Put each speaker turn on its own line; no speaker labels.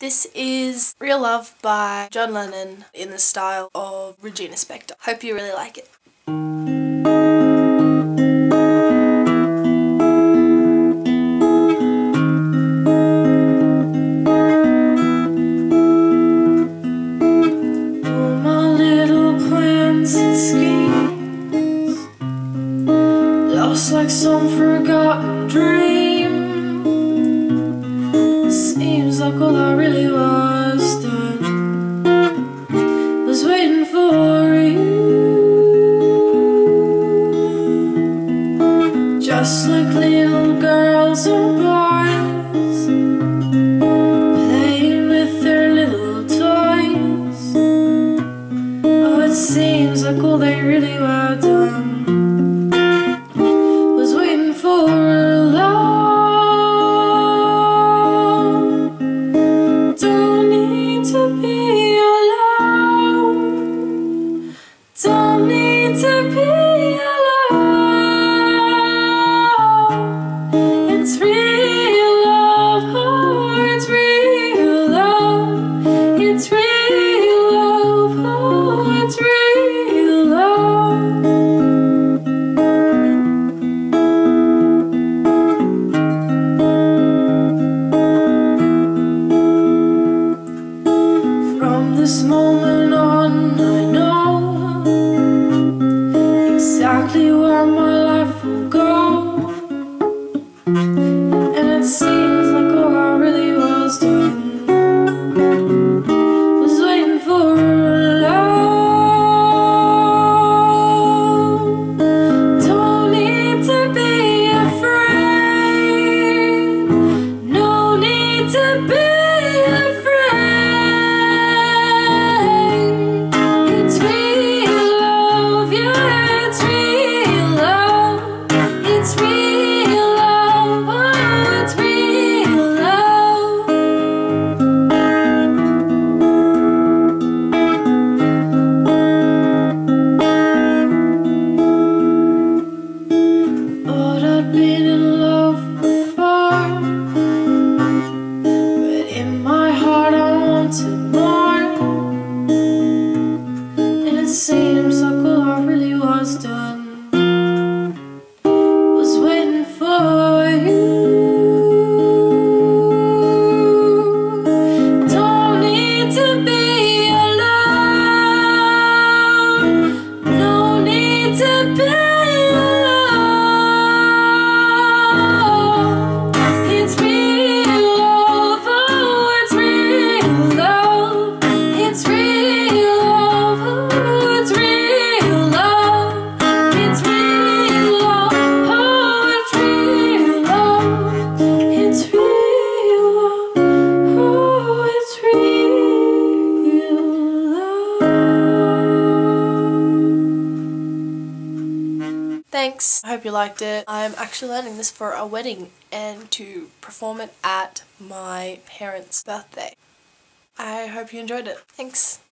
This is Real Love by John Lennon in the style of Regina Spektor. Hope you really like it.
All I really was done Was waiting for you. Just like little girls or boys moment on, I know exactly where my life will go. And it seems like all I really was doing was waiting for love. Don't need to be afraid. No need to be afraid. And
Thanks. I hope you liked it. I'm actually learning this for a wedding and to perform it at my parents' birthday. I hope you enjoyed it. Thanks.